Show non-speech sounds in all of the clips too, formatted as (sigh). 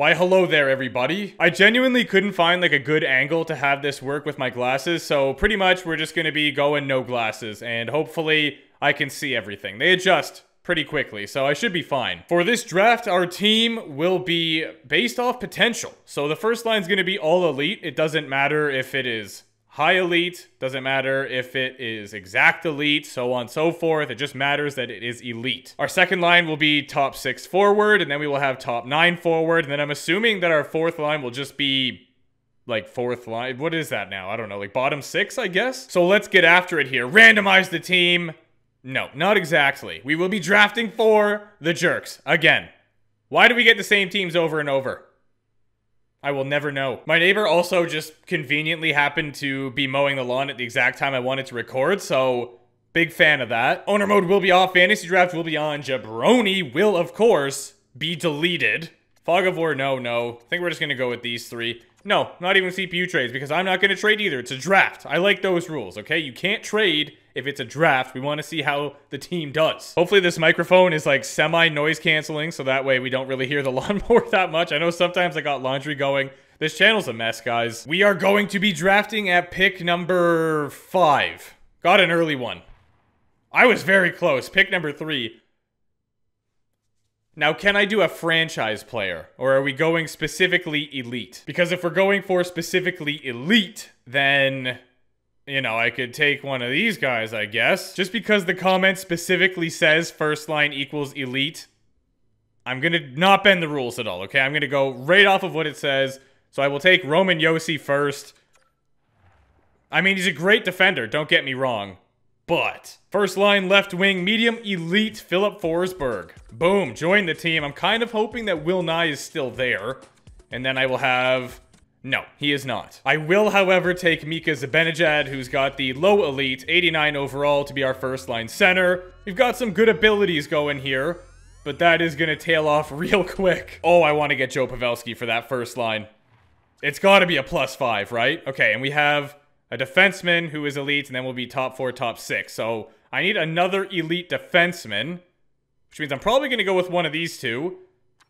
Why, hello there, everybody. I genuinely couldn't find like a good angle to have this work with my glasses, so pretty much we're just gonna be going no glasses, and hopefully I can see everything. They adjust pretty quickly, so I should be fine. For this draft, our team will be based off potential. So the first line is gonna be all elite. It doesn't matter if it is high elite, doesn't matter if it is exact elite, so on and so forth. It just matters that it is elite. Our second line will be top six forward, and then we will have top nine forward, and then I'm assuming that our fourth line will just be like fourth line. What is that now? I don't know, like bottom six, I guess? So let's get after it here. Randomize the team. No, not exactly. We will be drafting for the jerks. Again. Why do we get the same teams over and over? I will never know. My neighbor also just conveniently happened to be mowing the lawn at the exact time I wanted to record, so big fan of that. Owner mode will be off, fantasy draft will be on, Jabroni will, of course, be deleted. Fog of War, no, no. I think we're just gonna go with these three. No, not even CPU trades, because I'm not gonna trade either. It's a draft. I like those rules, okay? You can't trade if it's a draft. We want to see how the team does. Hopefully this microphone is like semi noise canceling so that way we don't really hear the (laughs) lawnmower that much. I know sometimes I got laundry going. This channel's a mess, guys. We are going to be drafting at pick number five. Got an early one. I was very close. Pick number three. Now, can I do a franchise player? Or are we going specifically elite? Because if we're going for specifically elite, then you know, I could take one of these guys, I guess. Just because the comment specifically says first line equals elite, I'm going to not bend the rules at all, okay? I'm going to go right off of what it says. So I will take Roman Josi first. I mean, he's a great defender, don't get me wrong. But, first line left wing, medium elite, Filip Forsberg. Boom, join the team. I'm kind of hoping that Will Nye is still there. And then I will have no, he is not. I will, however, take Mika Zibanejad, who's got the low elite, 89 overall, to be our first line center. We've got some good abilities going here, but that is going to tail off (laughs) real quick. Oh, I want to get Joe Pavelski for that first line. It's got to be a plus five, right? Okay, and we have a defenseman who is elite, and then we'll be top four, top six. So I need another elite defenseman, which means I'm probably going to go with one of these two.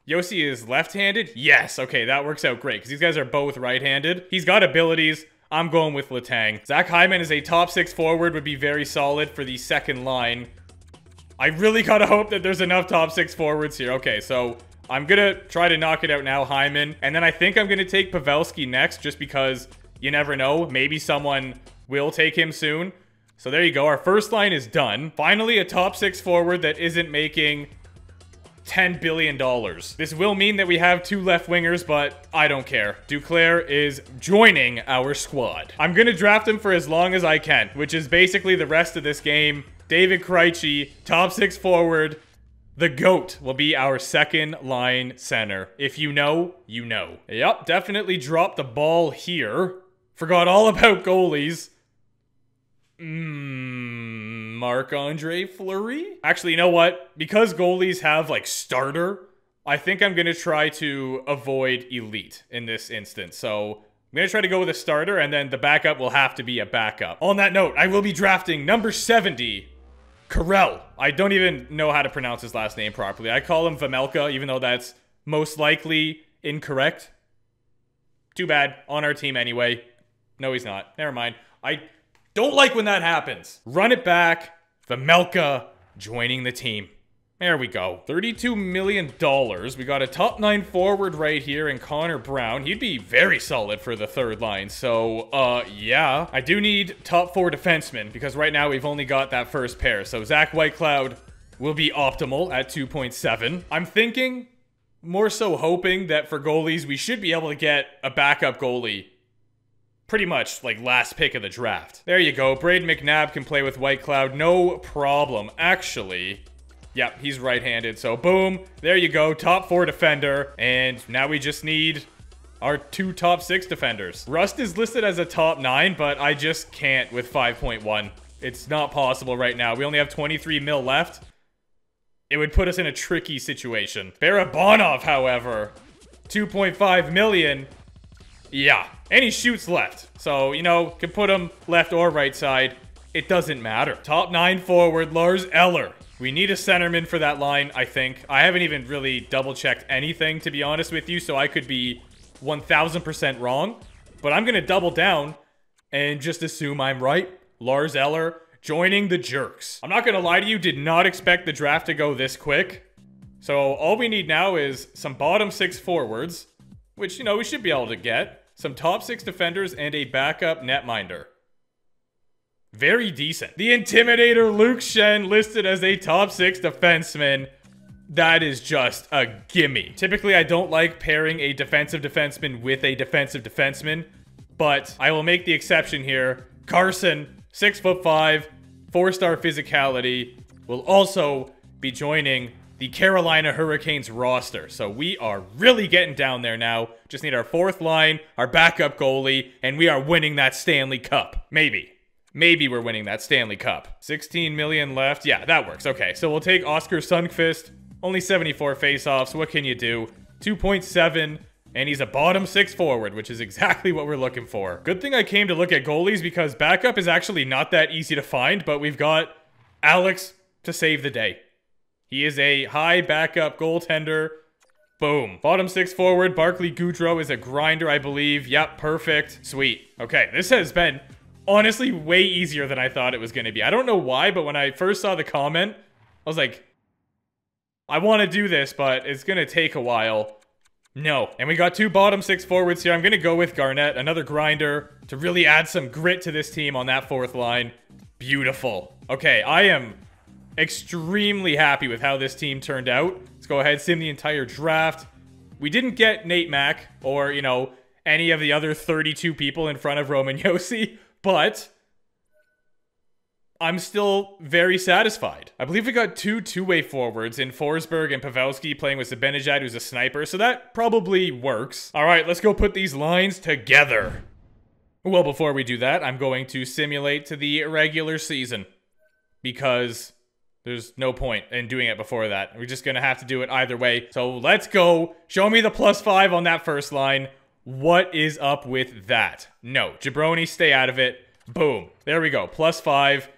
Josi is left-handed? Yes. Okay, that works out great because these guys are both right-handed. He's got abilities. I'm going with Letang. Zach Hyman is a top six forward, would be very solid for the second line. I really gotta hope that there's enough top six forwards here. Okay, so I'm gonna try to knock it out now, Hyman. And then I think I'm gonna take Pavelski next just because you never know. Maybe someone will take him soon. So there you go. Our first line is done. Finally, a top six forward that isn't making $10 billion. This will mean that we have two left wingers, but I don't care. Duclair is joining our squad. I'm gonna draft him for as long as I can, which is basically the rest of this game. David Krejci, top six forward. The GOAT will be our second line center. If you know, you know. Yep, definitely drop the ball here. Forgot all about goalies. Mmm, Marc-Andre Fleury? Actually, you know what? Because goalies have, like, starter, I think I'm going to try to avoid elite in this instance. So I'm going to try to go with a starter, and then the backup will have to be a backup. On that note, I will be drafting number 70, Karel. I don't even know how to pronounce his last name properly. I call him Vamelka, even though that's most likely incorrect. Too bad. On our team anyway. No, he's not. Never mind. I don't like when that happens. Run it back. Vejmelka joining the team. There we go. $32 million. We got a top nine forward right here in Connor Brown. He'd be very solid for the third line. So, uh, yeah. I do need top four defensemen because right now we've only got that first pair. So Zach Whitecloud will be optimal at 2.7. I'm thinking, more so hoping that for goalies, we should be able to get a backup goalie pretty much like last pick of the draft. There you go. Brayden McNabb can play with Whitecloud. No problem. Actually, Yep, he's right-handed. So boom, there you go. Top four defender. And now we just need our two top six defenders. Rust is listed as a top nine, but I just can't with 5.1. It's not possible right now. We only have 23 mil left. It would put us in a tricky situation. Barabanov, however, 2.5 million. Yeah, and he shoots left. So, you know, can put him left or right side. It doesn't matter. Top nine forward, Lars Eller. We need a centerman for that line, I think. I haven't even really double-checked anything, to be honest with you, so I could be 1,000% wrong. But I'm going to double down and just assume I'm right. Lars Eller joining the Jerks. I'm not going to lie to you, did not expect the draft to go this quick. So all we need now is some bottom six forwards, which, you know, we should be able to get. Some top six defenders and a backup netminder. Very decent. The Intimidator Luke Schenn listed as a top six defenseman. That is just a gimme. Typically, I don't like pairing a defensive defenseman with a defensive defenseman, but I will make the exception here. Carson, six foot five, four star physicality, will also be joining the Carolina Hurricanes roster. So we are really getting down there now. Just need our fourth line, our backup goalie, and we are winning that Stanley Cup. Maybe. Maybe we're winning that Stanley Cup. 16 million left. Yeah, that works. Okay, so we'll take Oskar Sundqvist. Only 74 faceoffs. What can you do? 2.7. And he's a bottom six forward, which is exactly what we're looking for. Good thing I came to look at goalies because backup is actually not that easy to find, but we've got Alex to save the day. He is a high backup goaltender. Boom. Bottom six forward, Barclay Goodrow is a grinder, I believe. Yep, perfect. Sweet. Okay, this has been honestly way easier than I thought it was going to be. I don't know why, but when I first saw the comment, I was like, I want to do this, but it's going to take a while. No. And we got two bottom six forwards here. I'm going to go with Garnet, another grinder, to really add some grit to this team on that fourth line. Beautiful. Okay, I am extremely happy with how this team turned out. Let's go ahead, sim the entire draft. We didn't get Nate Mack or, you know, any of the other 32 people in front of Roman (laughs) Josi, but I'm still very satisfied. I believe we got two two-way forwards in Forsberg and Pavelski playing with Zibanejad, who's a sniper, so that probably works. All right, let's go put these lines together. Well, before we do that, I'm going to simulate to the regular season because there's no point in doing it before that. We're just going to have to do it either way. So let's go. Show me the plus five on that first line. What is up with that? No. Jabroni, stay out of it. Boom. There we go. Plus five.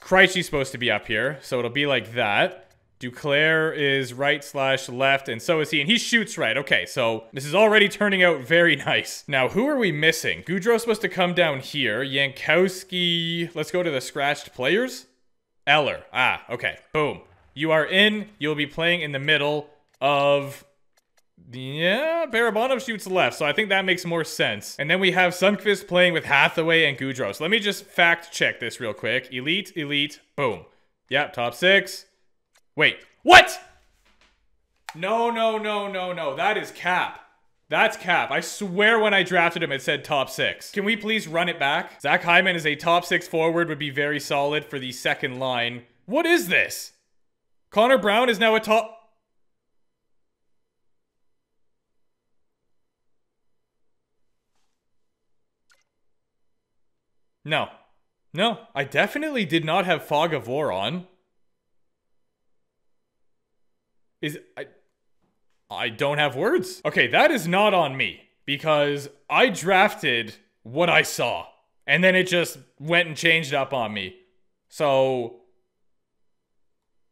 Krejci's supposed to be up here, so it'll be like that. Duclair is right slash left, and so is he, and he shoots right. Okay, so this is already turning out very (laughs) nice. Now, who are we missing? Goodrow's supposed to come down here. Jankowski, let's go to the scratched players. Eller. Ah, okay. Boom. You are in. You'll be playing in the middle of... Yeah, Barabanov shoots left, so I think that makes more sense. And then we have Sundqvist playing with Hathaway and Goodrow. So let me just fact check this real quick. Elite, elite, boom. Yep, top six. Wait, what? No, no, no, no, no. That is cap. That's cap. I swear when I drafted him, it said top six. Can we please run it back? Zach Hyman is a top six forward, would be very solid for the second line. What is this? Connor Brown is now a top... No. No, I definitely did not have Fog of War on. Is... I... I don't have words. Okay, that is not on me because I drafted what I saw and then it just went and changed up on me. So,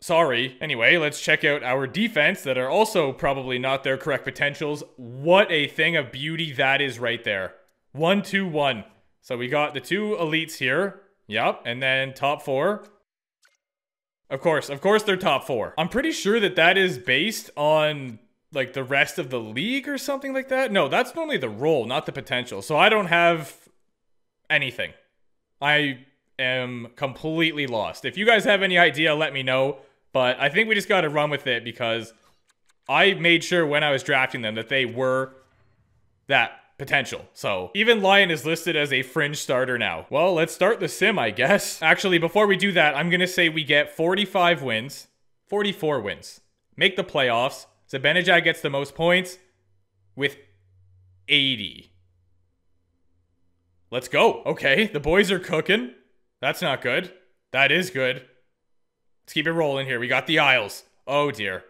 sorry. Anyway, let's check out our defense that are also probably not their correct potentials. What a thing of beauty that is right there. One, two, one. So we got the two elites here. Yep. And then top four. Of course, of course they're top four. I'm pretty sure that that is based on like the rest of the league or something like that? No, that's normally the role, not the potential. So I don't have anything. I am completely lost. If you guys have any idea, let me know. But I think we just got to run with it because I made sure when I was drafting them that they were that potential. So even Lyon is listed as a fringe starter now. Well, let's start the sim, I guess. Actually, before we do that, I'm going to say we get 45 wins, 44 wins, make the playoffs, Zibanejad gets the most points with 80. Let's go. Okay, the boys are cooking. That's not good. That is good. Let's keep it rolling here. We got the Isles. Oh, dear.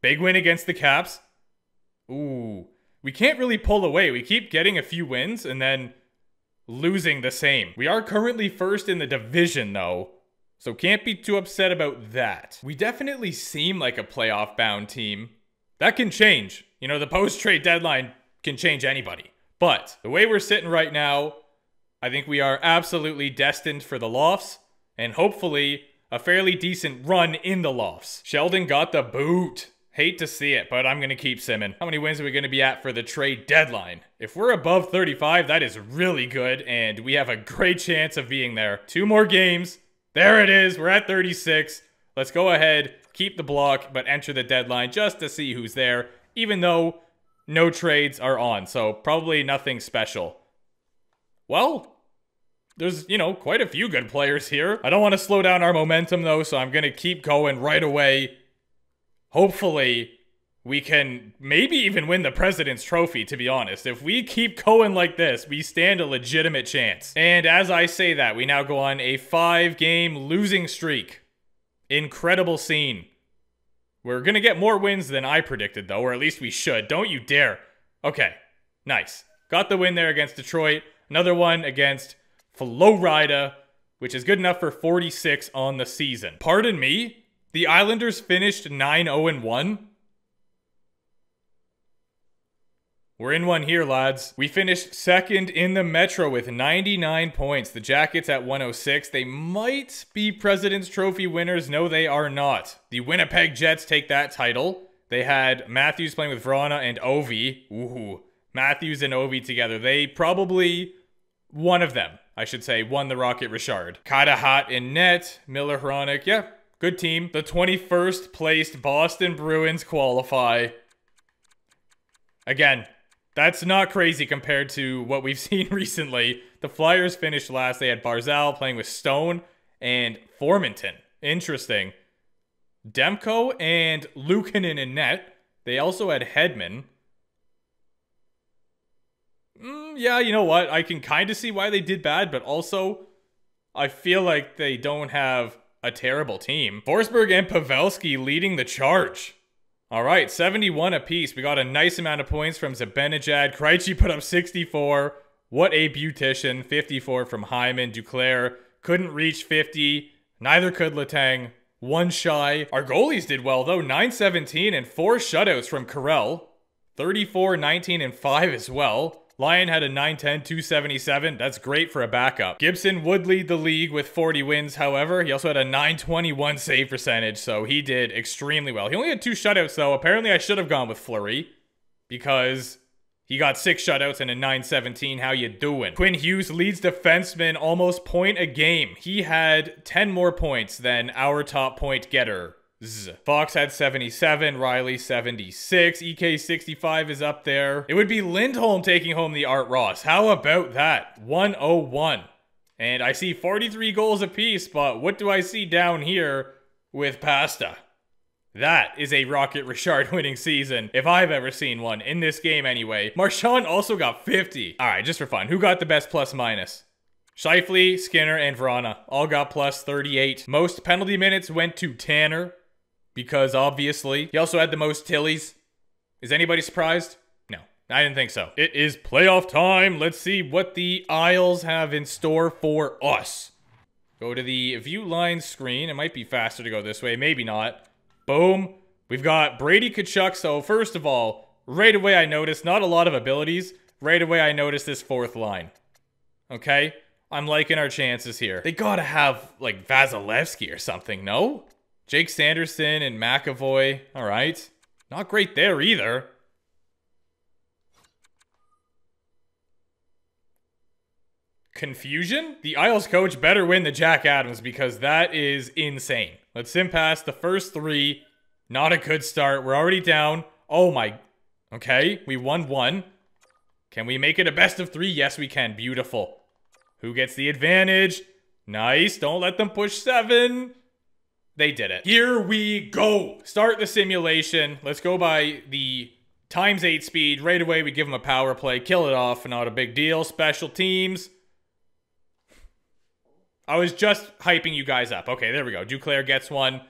Big win against the Caps. Ooh. We can't really pull away. We keep getting a few wins and then losing the same. We are currently first in the division, though. So can't be too upset about that. We definitely seem like a playoff bound team. That can change. You know, the post trade deadline can change anybody. But the way we're sitting right now, I think we are absolutely destined for the lofts and hopefully a fairly decent run in the lofts. Sheldon got the boot. Hate to see it, but I'm going to keep simming. How many wins are we going to be at for the trade deadline? If we're above 35, that is really good, and we have a great chance of being there. Two more games. There it is. We're at 36. Let's go ahead, keep the block, but enter the deadline just to see who's there, even though no trades are on, so probably nothing special. Well, there's, you know, quite a few good players here. I don't want to slow down our momentum, though, so I'm going to keep going right away. Hopefully, we can maybe even win the President's Trophy, to be honest. If we keep going like this, we stand a legitimate chance. And as I say that, we now go on a five-game losing streak. Incredible scene. We're to get more wins than I predicted, though, or at least we should. Don't you dare. Okay, nice. Got the win there against Detroit. Another one against Florida, which is good enough for 46 on the season. Pardon me? The Islanders finished 9-0-1? We're in one here, lads. We finished second in the Metro with 99 points. The Jackets at 106. They might be President's Trophy winners. No, they are not. The Winnipeg Jets take that title. They had Matthews playing with Vrana and Ovi. Ooh, Matthews and Ovi together. They probably, one of them, I should say, won the Rocket Richard. Kinda hot in net. Miller Hronek, yeah, good team. The 21st placed Boston Bruins qualify. Again, that's not crazy compared to what we've (laughs) seen recently. The Flyers finished last. They had Barzal playing with Stone and Formenton. Interesting. Demko and Luukkonen in net. They also had Hedman. Mm, yeah, you know what? I can kind of see why they did bad, but also I feel like they don't have a terrible team. Forsberg and Pavelski leading the charge. All right, 71 apiece. We got a nice amount of points from Zibanejad. Krejci put up 64. What a beautician. 54 from Hyman. Duclair couldn't reach 50. Neither could Letang. One shy. Our goalies did well, though. 917 and four shutouts from Karel. 34, 19, and 5 as well. Lyon had a 910, 277. That's great for a backup. Gibson would lead the league with 40 wins, however. He also had a 921 save percentage, so he did extremely well. He only had two shutouts, though. Apparently, I should have gone with Fleury because he got six shutouts and a 917. How you doing? Quinn Hughes leads defenseman almost point a game. He had 10 more points than our top point getter, Fox had 77, Riley 76, EK 65 is up there. It would be Lindholm taking home the Art Ross. How about that? 101. And I see 43 goals apiece, but what do I see down here with Pasta? That is a Rocket Richard (laughs) winning season, if I've ever seen one, in this game anyway. Marchand also got 50. All right, just for fun, who got the best plus minus? Scheifele, Skinner, and Vrana all got plus 38. Most penalty minutes went to Tanner, because obviously he also had the most Tillies. Is anybody surprised? No, I didn't think so. It is playoff time. Let's see what the Isles have in store for us. Go to the view line screen. It might be faster to go this way. Maybe not. Boom. We've got Brady Tkachuk. So first of all, right away I noticed not a lot of abilities. Right away I noticed this fourth line. Okay? I'm liking our chances here. They gotta have, like, Vasilevskiy or something, no? Jake Sanderson and McAvoy. All right. Not great there either. Confusion? The Isles coach better win the Jack Adams because that is insane. Let's sim past the first three. Not a good start. We're already down. Oh my. Okay, we won one. Can we make it a best of three? Yes, we can. Beautiful. Who gets the advantage? Nice. Don't let them push seven. They did it. Here we go. Start the simulation. Let's go by the times 8 speed. Right away, we give them a power play. Kill it off. Not a big deal. Special teams. I was just hyping you guys up. Okay, there we go. Duclair gets one.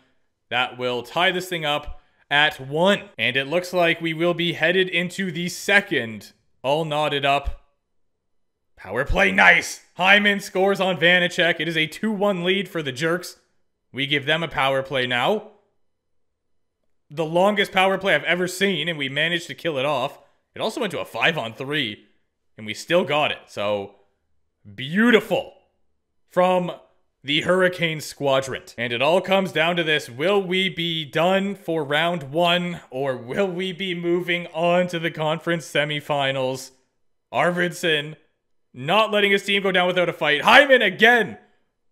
That will tie this thing up at one. And it looks like we will be headed into the second. All knotted up. Power play, nice. Hyman scores on Vanecek. It is a 2-1 lead for the Jerks. We give them a power play now. The longest power play I've ever seen, and we managed to kill it off. It also went to a 5 on 3, and we still got it. So, beautiful from the Hurricane Squadron. And it all comes down to this. Will we be done for round one, or will we be moving on to the conference semifinals? Arvidsson not letting his team go down without a fight. Hyman again.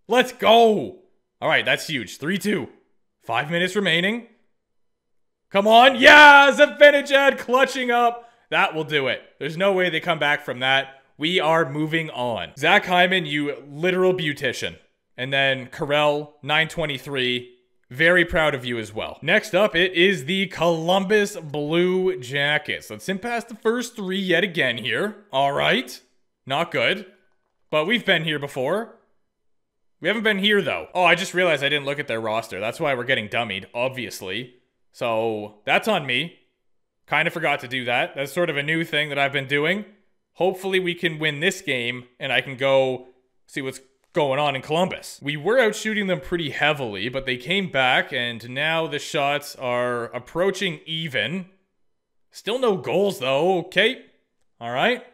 Let's go. All right, that's huge. 3-2. Five minutes remaining. Come on. Yeah, Zibanejad clutching up. That will do it. There's no way they come back from that. We are moving on. Zach Hyman, you literal beautician. And then Karel, 923. Very proud of you as well. Next up, it is the Columbus Blue Jackets. Let's sim past the first three yet again here. All right. Not good. But we've been here before. We haven't been here, though. Oh, I just realized I didn't look at their roster. That's why we're getting dummied, obviously. So, that's on me. Kind of forgot to do that. That's sort of a new thing that I've been doing. Hopefully we can win this game, and I can go see what's going on in Columbus. We were out shooting them pretty heavily, but they came back, and now the shots are approaching even. Still no goals, though. Okay. All right.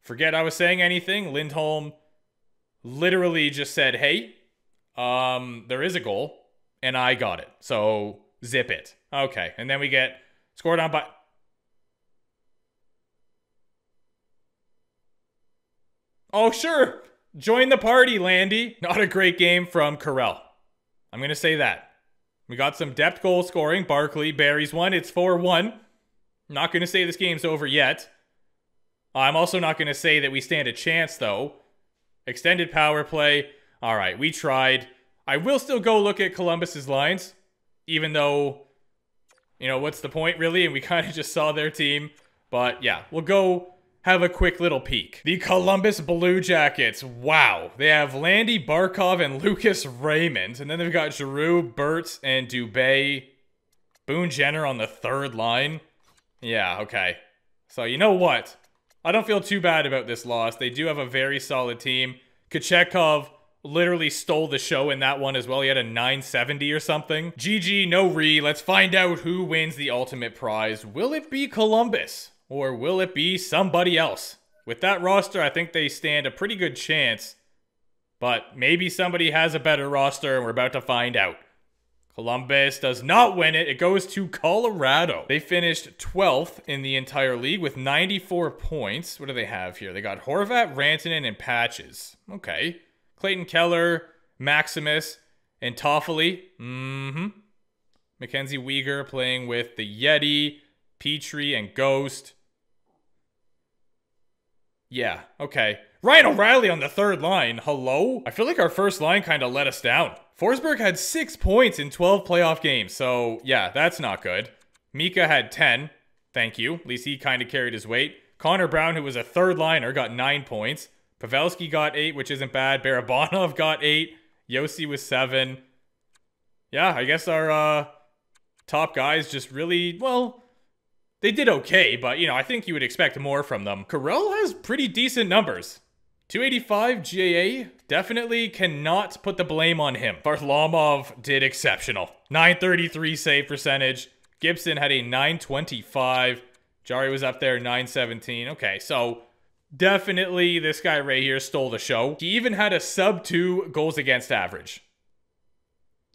Forget I was saying anything. Lindholm literally just said, hey, um, there is a goal, and I got it. So zip it. Okay. And then we get scored on by. Oh, sure. Join the party, Landy. Not a great game from Karel. I'm going to say that. We got some depth goal scoring. Barclay, Barry's one. It's 4 1. Not going to say this game's over yet. I'm also not going to say that we stand a chance, though. Extended power play. All right, we tried. I will still go look at Columbus's lines, even though, you know, what's the point, really? And we (laughs) kind of just saw their team. But yeah, we'll go have a quick little peek. The Columbus Blue Jackets. Wow. They have Landy Barkov and Lucas Raymond. And then they've got Giroux, Burt, and Dubé. Boone Jenner on the third line. Yeah, okay. So you know what? I don't feel too bad about this loss. They do have a very solid team. Kochetkov literally stole the show in that one as well. He had a 970 or something. GG, no re. Let's find out who wins the ultimate prize. Will it be Columbus? Or will it be somebody else? With that roster, I think they stand a pretty good chance. But maybe somebody has a better roster and we're about to find out. Columbus does not win it. It goes to Colorado. They finished 12th in the entire league with 94 points. What do they have here? They got Horvat, Rantanen, and Patches. Okay. Clayton Keller, Maximus, and Toffoli. Mm-hmm. Mackenzie Weegar playing with the Yeti, Petrie, and Ghost. Yeah, okay. Ryan O'Reilly on the third line. Hello? I feel like our first line kind of let us down. Forsberg had six points in 12 playoff games, so yeah, that's not good. Mika had 10. Thank you. At least he kind of carried his weight. Connor Brown, who was a third liner, got nine points. Pavelski got eight, which isn't bad. Barabanov got eight. Josi was seven. Yeah, I guess our uh, top guys just really, well, they did okay, but, you know, I think you would expect more from them. Karel has pretty decent numbers. 285 GAA definitely cannot put the blame on him. Varlamov did exceptional. 933 save percentage. Gibson had a 925. Jarry was up there 917. Okay, so definitely this guy right here stole the show. He even had a sub 2 goals against average.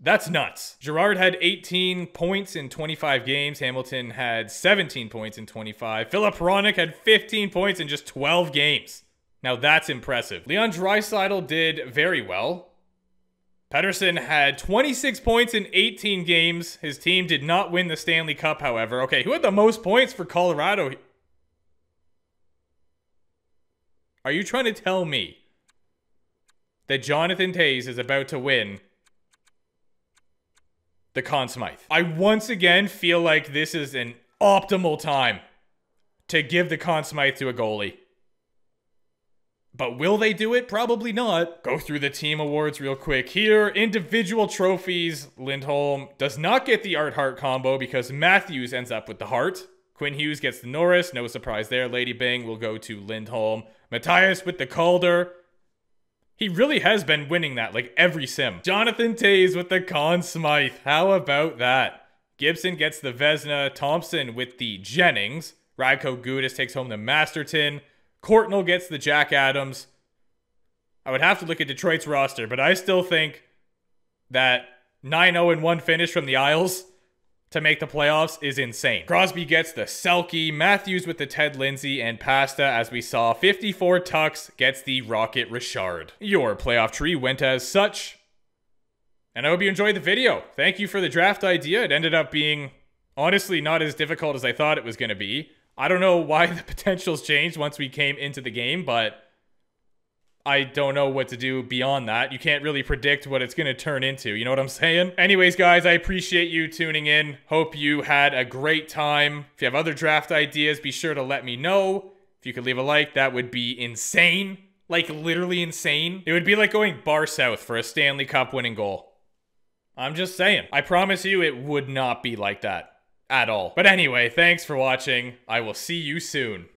That's nuts. Girard had 18 points in 25 games. Hamilton had 17 points in 25. Filip Hronek had 15 points in just 12 games. Now that's impressive. Leon Draisaitl did very well. Pettersson had 26 points in 18 games. His team did not win the Stanley Cup, however. Okay, who had the most points for Colorado? Are you trying to tell me that Jonathan Toews is about to win the Conn Smythe? I once again feel like this is an optimal time to give the Conn Smythe to a goalie. But will they do it? Probably not. Go through the team awards real quick here. Individual trophies. Lindholm does not get the Art Hart combo because Matthews ends up with the Hart. Quinn Hughes gets the Norris. No surprise there. Lady Byng will go to Lindholm. Matthias with the Calder. He really has been winning that, like every sim. Jonathan Toews with the Conn Smythe. How about that? Gibson gets the Vezina. Thompson with the Jennings. Radko Gudas takes home the Masterton. Courtnall gets the Jack Adams. I would have to look at Detroit's roster, but I still think that 9-0 and 1 finish from the Isles to make the playoffs is insane. Crosby gets the Selke, Matthews with the Ted Lindsay, and Pasta, as we saw, 54 tucks gets the Rocket Richard. Your playoff tree went as such. And I hope you enjoyed the video. Thank you for the draft idea. It ended up being, honestly, not as difficult as I thought it was going to be. I don't know why (laughs) the potentials changed once we came into the game, but I don't know what to do beyond that. You can't really predict what it's going to turn into. You know what I'm saying? Anyways, guys, I appreciate you tuning in. Hope you had a great time. If you have other draft ideas, be sure to let me know. If you could leave a like, that would be insane. Like, literally insane. It would be like going bar south for a Stanley Cup winning goal. I'm just saying. I promise you it would not be like that. At all. But anyway, thanks for watching. I will see you soon.